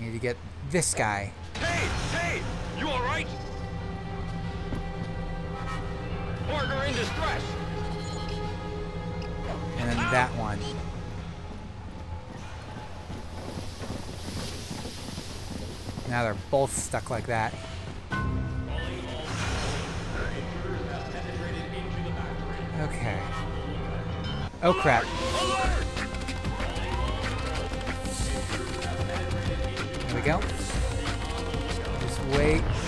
I need to get this guy. Hey, hey, you all right? Partner in distress. And then that one. Now they're both stuck like that. Okay. Oh crap. Alert! There we go. Just wait.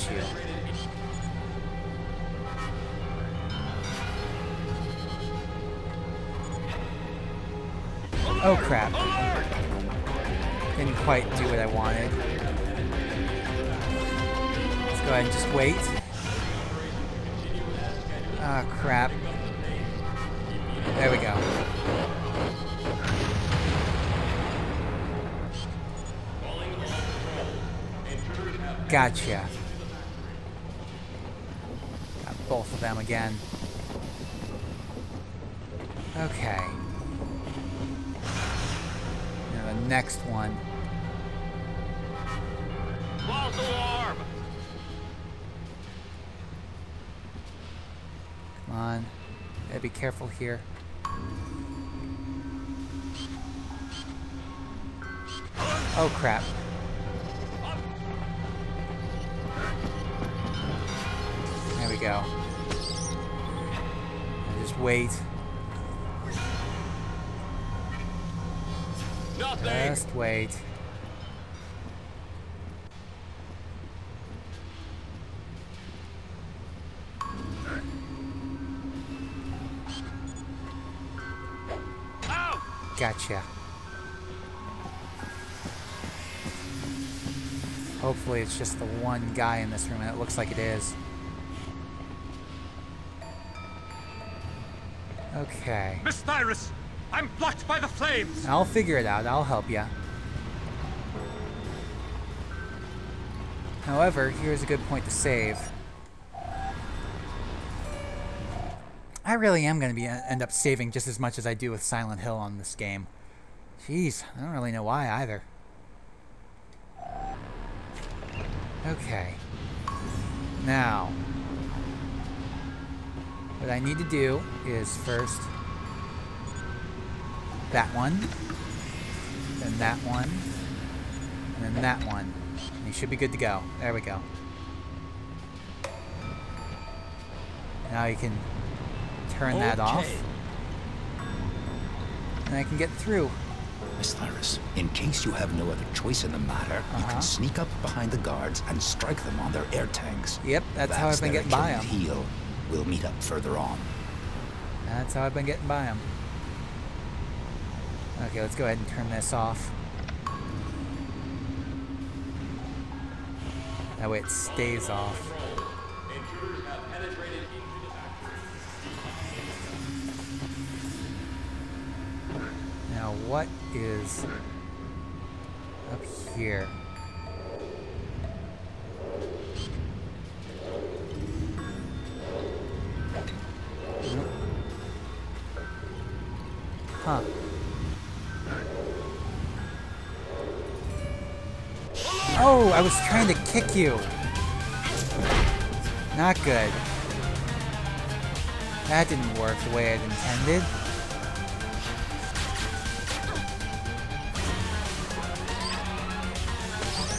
You. Oh crap. Didn't quite do what I wanted. Let's go ahead and just wait. Ah, crap. There we go. Gotcha. Both of them again. Okay. Now the next one. False alarm! Come on. Gotta be careful here. Oh crap. There we go. Wait. Nothing! Just wait. Gotcha. Hopefully it's just the one guy in this room, and it looks like it is. Okay. Miss Cyrus! I'm blocked by the flames! I'll figure it out. I'll help you. However, here's a good point to save. I really am going to be uh, end up saving just as much as I do with Silent Hill on this game. Jeez, I don't really know why either. Okay. Now, what I need to do is first that one, then that one, and then that one. And you should be good to go. There we go. Now you can turn that off. And I can get through. Miss Cyrus, in case you have no other choice in the matter, you Uh-huh. can sneak up behind the guards and strike them on their air tanks. Yep, that's how I've been their getting by 'em. Achilles heel. We'll meet up further on. That's how I've been getting by them. Okay, let's go ahead and turn this off. That way it stays off. Now what is up here? I was trying to kick you. Not good. That didn't work the way I'd intended.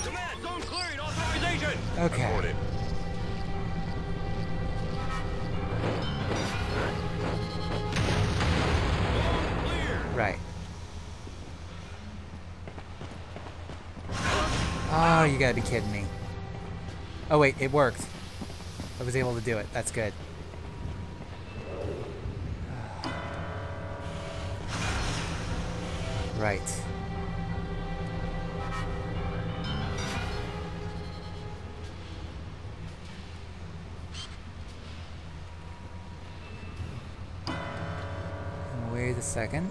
Command, zone clearing, authorization! Okay. gotta be kidding me. Oh wait, it worked. I was able to do it. That's good. Right. Wait a second.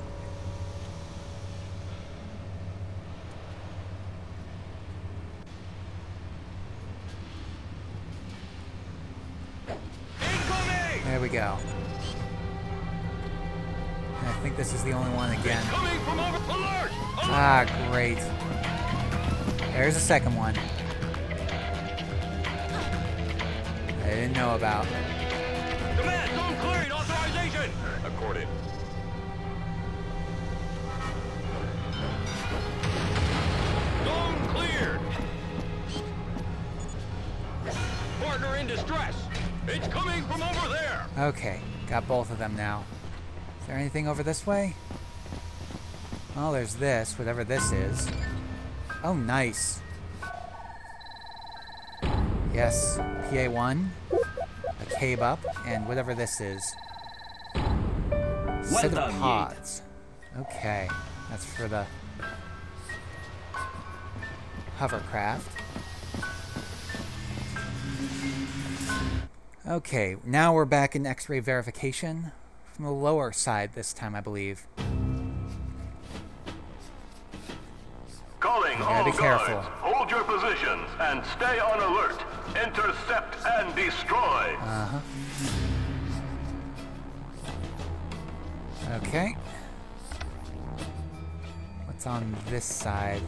I think this is the only one again. Coming from over. Alert! Alert! Ah, great. There's a second one. I didn't know about. Command, zone clearing. Authorization. Accorded. Zone cleared. Partner in distress. It's coming from over there. Okay, got both of them now. Is there anything over this way? Oh, there's this, whatever this is. Oh, nice. Yes, PA1, a cave up, and whatever this is. Set done, of pods. Okay, that's for the hovercraft. Okay, now we're back in X-ray verification from the lower side this time, I believe. Calling all be guards. careful. Hold your positions and stay on alert. Intercept and destroy. Uh huh. Okay. What's on this side?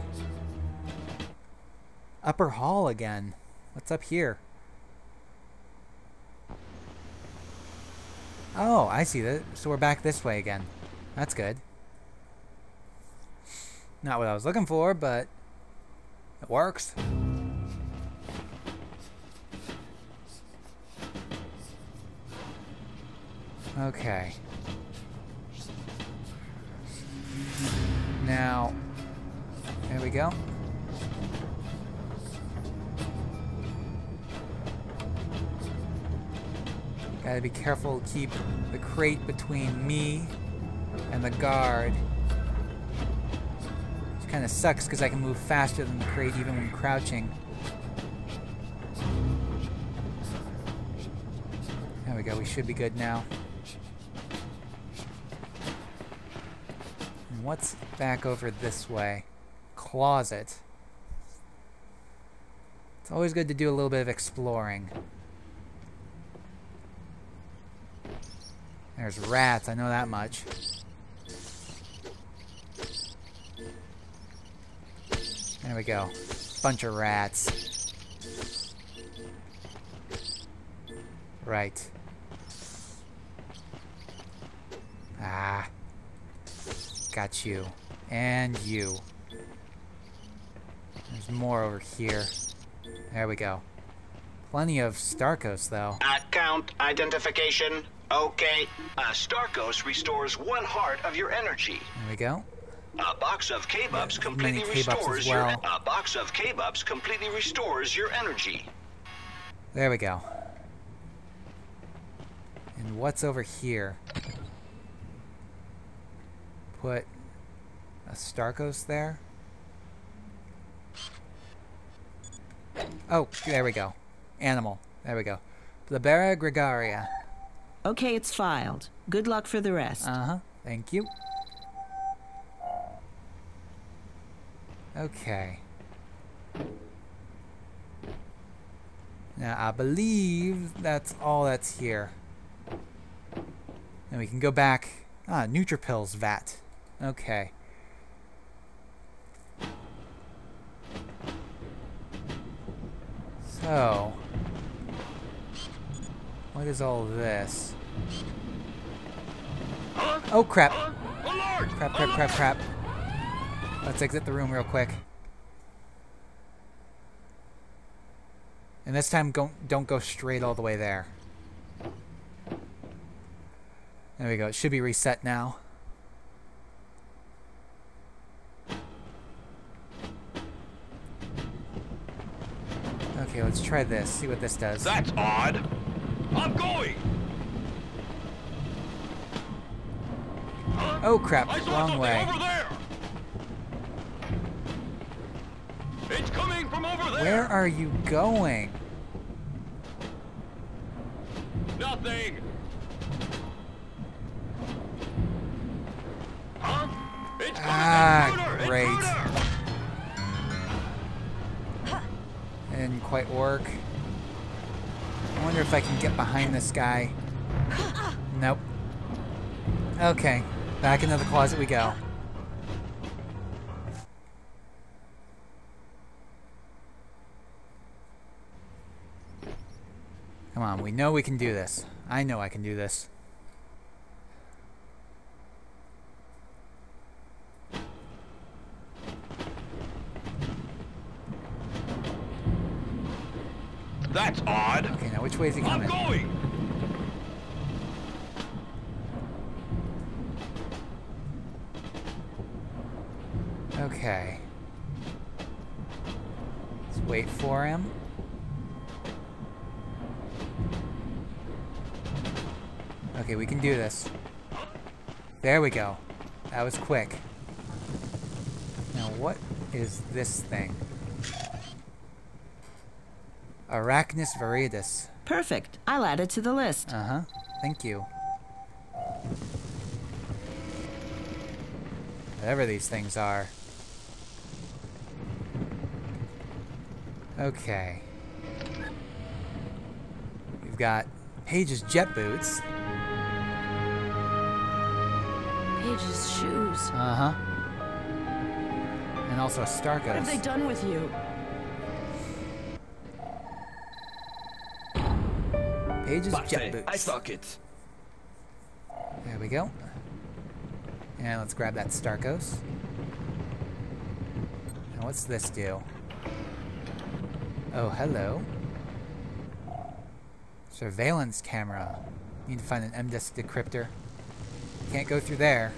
Upper hall again. What's up here? Oh, I see that. So we're back this way again. That's good. Not what I was looking for, but it works. Okay. Now, there we go. Gotta be careful to keep the crate between me and the guard. Which kind of sucks because I can move faster than the crate even when crouching. There we go, we should be good now. And what's back over this way? Closet. It's always good to do a little bit of exploring. There's rats, I know that much. There we go. Bunch of rats. Right. Ah. Got you. And you. There's more over here. There we go. Plenty of Starkos, though. Account identification. Okay. Uh, Starkos restores one heart of your energy. There we go. A box of K-Bups Yeah, completely restores well. your. A box of K-Bups completely restores your energy. There we go. And what's over here? Put a Starkos there? Oh, there we go. Animal. There we go. Blabera gregaria. Okay, it's filed. Good luck for the rest. Uh-huh. Thank you. Okay. Now, I believe that's all that's here. And we can go back. Ah, Nutripills vat. Okay. So, what is all this? Oh crap! Oh, crap, crap, crap, crap. Let's exit the room real quick. And this time, don't, don't go straight all the way there. There we go. It should be reset now. Okay, let's try this. See what this does. That's odd. I'm going. Huh? Oh crap! I saw Wrong way. over there. It's coming from over there. Where are you going? Nothing. It's! Ah, Intruder! great. Intruder! Didn't quite work. I wonder if I can get behind this guy. Nope. Okay, back into the closet we go. Come on, we know we can do this. I know I can do this. That's odd. Okay, now which way is he coming? I'm going! Okay. Let's wait for him. Okay, we can do this. There we go. That was quick. Now, what is this thing? Arachnus viridis. Perfect. I'll add it to the list. Uh huh. Thank you. Whatever these things are. Okay. We've got Pey'j's jet boots. Pey'j's shoes. Uh huh. And also a What have they done with you? Pey'j's jet boots. I suck it. There we go. And let's grab that Starkos. Now what's this do? Oh, hello. Surveillance camera. Need to find an MDISC decryptor. Can't go through there.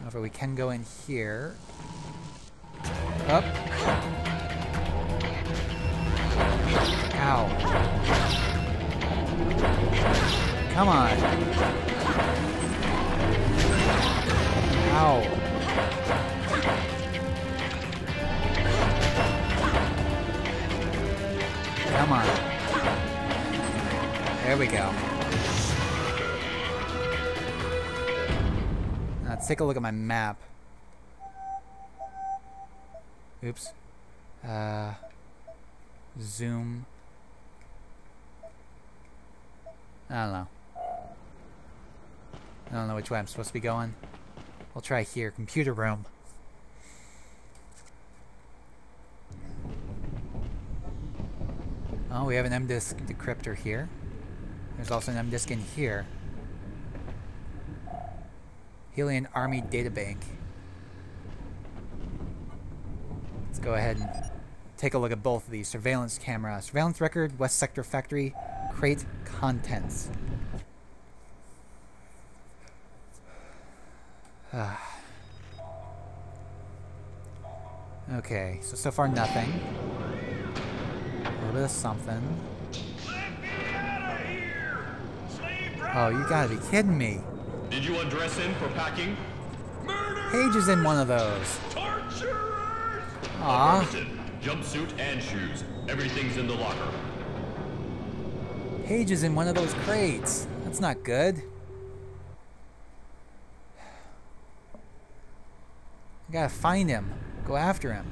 However, we can go in here. Up. Ow. Come on. Ow. Come on. There we go. Now let's take a look at my map. Oops. Uh, zoom. I don't know. I don't know which way I'm supposed to be going. We'll try here. Computer room. Oh, we have an MDISC decryptor here. There's also an MDISC in here. Hillyan Army Databank. Let's go ahead and take a look at both of these. Surveillance camera. Surveillance record, West Sector Factory, crate contents. Ah. okay, so so far nothing. A little bit of something. Oh, you gotta be kidding me. Did you undress him for packing? Murder! Pey'j is in one of those. Torturers! Aw. Jumpsuit and shoes. Everything's in the locker. Pey'j is in one of those crates. That's not good. I gotta find him. Go after him.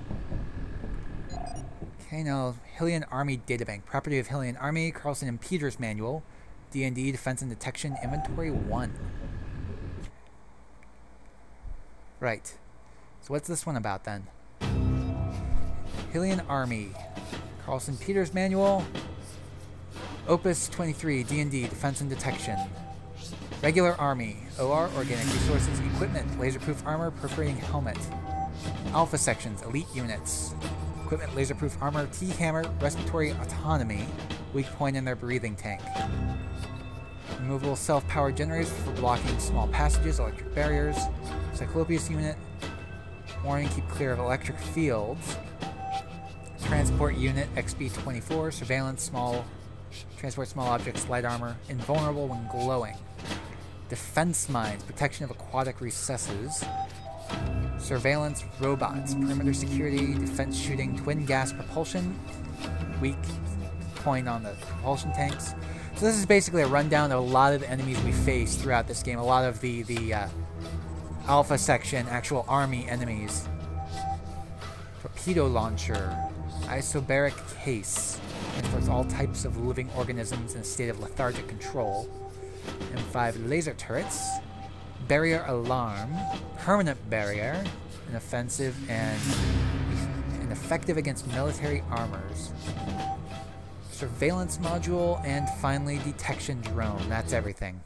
Okay, now Hillyan Army Databank. Property of Hillyan Army, Carlson and Peters Manual. D&D Defense and Detection Inventory 1. Right. So what's this one about then? Hillyan Army. Carlson Peters Manual. Opus 23, D&D, Defense and Detection. Regular Army, OR, Organic Resources, Equipment, Laserproof Armor, Perforating Helmet. Alpha Sections, Elite Units. Equipment, Laserproof Armor, T-Hammer, Respiratory Autonomy, Weak Point in their Breathing Tank. Removable self-powered generators for blocking small passages, electric barriers. Cyclopeus Unit, Warning, keep clear of electric fields. Transport Unit, XB-24, Surveillance, Small Transport small objects, light armor, invulnerable when glowing. Defense mines, protection of aquatic recesses. Surveillance robots, perimeter security, defense shooting, twin gas propulsion. Weak point on the propulsion tanks. So this is basically a rundown of a lot of the enemies we face throughout this game. A lot of the the uh, Alpha section, actual army enemies. Torpedo launcher, isobaric case, transports all types of living organisms in a state of lethargic control. M5 laser turrets, barrier alarm, permanent barrier, an offensive and and effective against military armors. Surveillance module, and finally detection drone. That's everything.